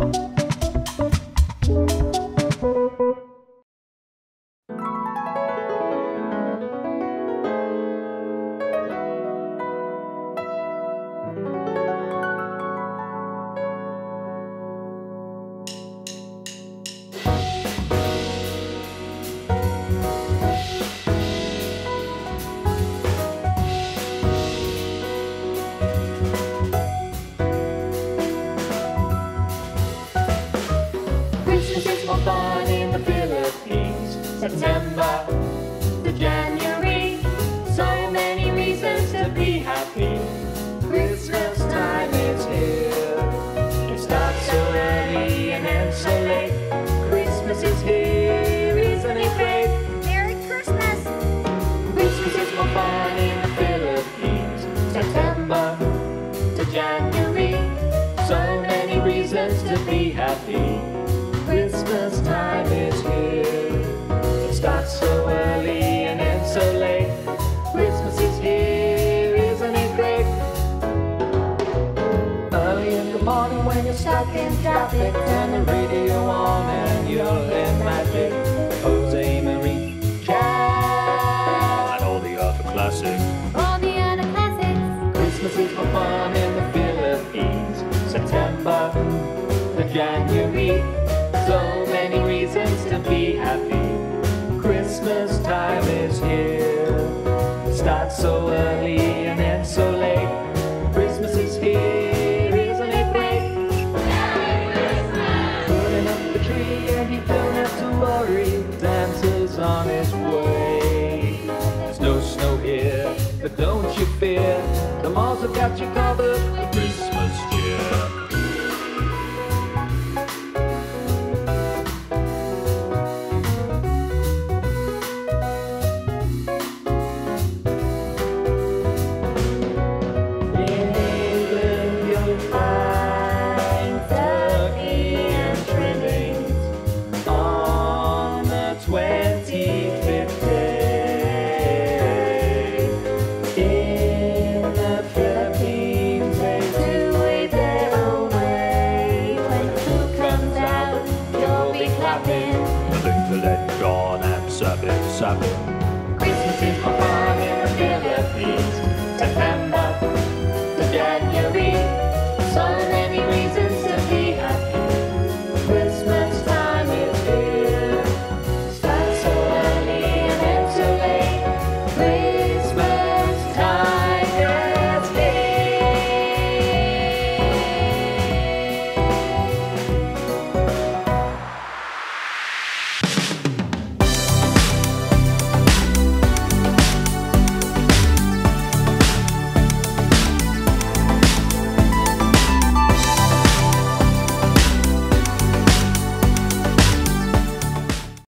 Christmas September to January. So many reasons to be happy. Christmas time is here. It starts so early and ends so late. Christmas is here, isn't it great? Merry Christmas! Christmas is more fun in the Philippines. September to January. So many reasons to be happy. Christmas time is here. You're stuck in traffic, turn the radio on and you'll hear magic. Jose And you don't have to worry. Santa's on his way. There's no snow here, but don't you fear. The malls have got you covered. sabe, sabe. Christmas is